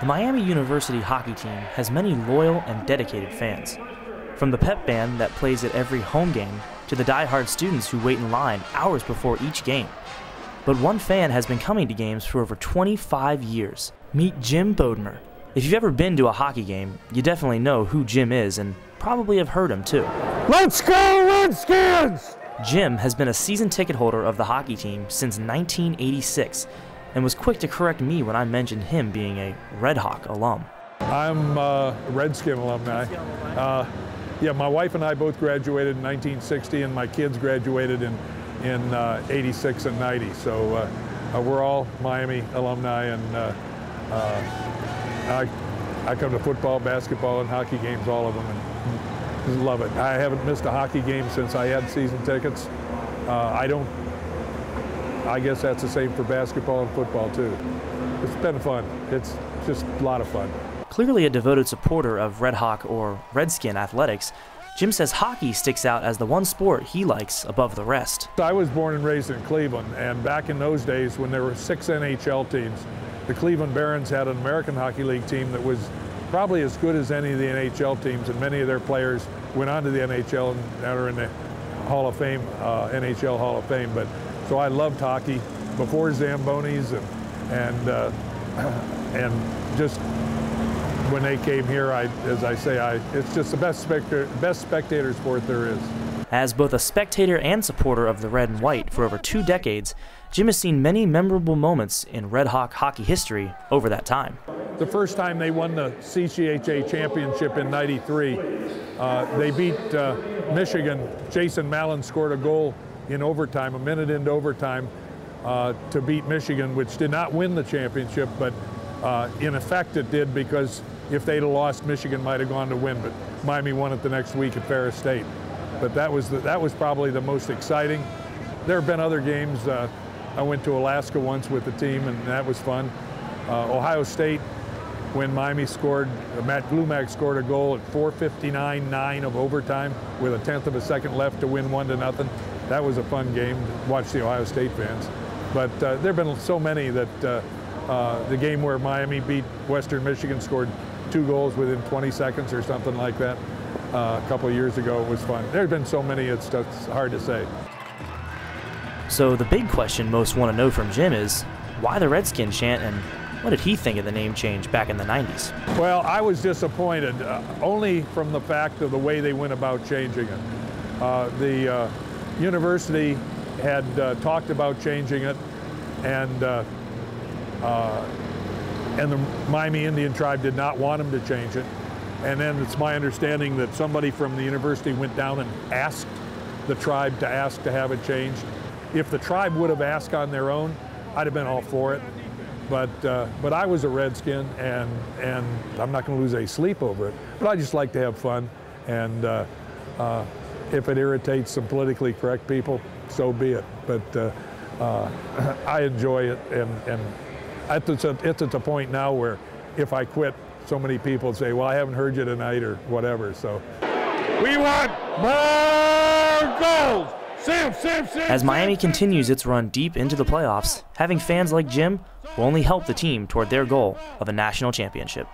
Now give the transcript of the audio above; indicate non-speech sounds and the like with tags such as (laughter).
The Miami University hockey team has many loyal and dedicated fans. From the pep band that plays at every home game to the die-hard students who wait in line hours before each game. But one fan has been coming to games for over 25 years. Meet Jim Bodmer. If you've ever been to a hockey game, you definitely know who Jim is and probably have heard him too. Let's go Redskins! Jim has been a season ticket holder of the hockey team since 1986 and was quick to correct me when I mentioned him being a Red Hawk alum. I'm uh, a Redskin alumni. Uh, yeah, my wife and I both graduated in 1960, and my kids graduated in in uh, 86 and 90. So uh, uh, we're all Miami alumni, and uh, I I come to football, basketball, and hockey games, all of them, and love it. I haven't missed a hockey game since I had season tickets. I don't I guess that's the same for basketball and football too. It's been fun. It's just a lot of fun. Clearly a devoted supporter of Red Hawk or Redskin athletics, Jim says hockey sticks out as the one sport he likes above the rest. I was born and raised in Cleveland, and back in those days when there were six NHL teams, the Cleveland Barons had an American Hockey League team that was probably as good as any of the NHL teams, and many of their players went on to the NHL and are in the Hall of Fame, uh, NHL Hall of Fame. But so I loved hockey before Zambonis and and uh, (clears throat) and just when they came here, I, as I say, I, it's just the best spectator, best spectator sport there is. As both a spectator and supporter of the red and white for over two decades, Jim has seen many memorable moments in Red Hawk hockey history over that time. The first time they won the CCHA championship in 93, uh, they beat uh, Michigan. Jason Mallon scored a goal in overtime, a minute into overtime, uh, to beat Michigan, which did not win the championship, but uh, in effect it did because if they'd have lost, Michigan might have gone to win, but Miami won it the next week at Ferris State. But that was, the, that was probably the most exciting. There have been other games. Uh, I went to Alaska once with the team, and that was fun. Uh, Ohio State, when Miami scored, uh, Matt Glumak scored a goal at 4:59.9 of overtime with a tenth of a second left to win one to nothing that was a fun game to watch the Ohio State fans. But uh, there have been so many that uh, uh, the game where Miami beat Western Michigan scored two goals within 20 seconds or something like that uh, a couple years ago was fun. There have been so many, it's just hard to say. So the big question most want to know from Jim is why the Redskin chant and what did he think of the name change back in the 90s? Well, I was disappointed uh, only from the fact of the way they went about changing it. Uh, the university had uh, talked about changing it, and uh, uh, and the Miami Indian tribe did not want them to change it. And then it's my understanding that somebody from the university went down and asked the tribe to ask to have it changed. If the tribe would have asked on their own, I'd have been all for it. But uh, but I was a redskin, and and I'm not going to lose any sleep over it. But I just like to have fun, and uh, uh, if it irritates some politically correct people, so be it. But uh, uh, I enjoy it, and, and it's, a, it's at the point now where if I quit, so many people say, well, I haven't heard you tonight or whatever. So we want more goals. Sam, Sam, Sam, As Miami continues its run deep into the playoffs, having fans like Jim will only help the team toward their goal of a national championship.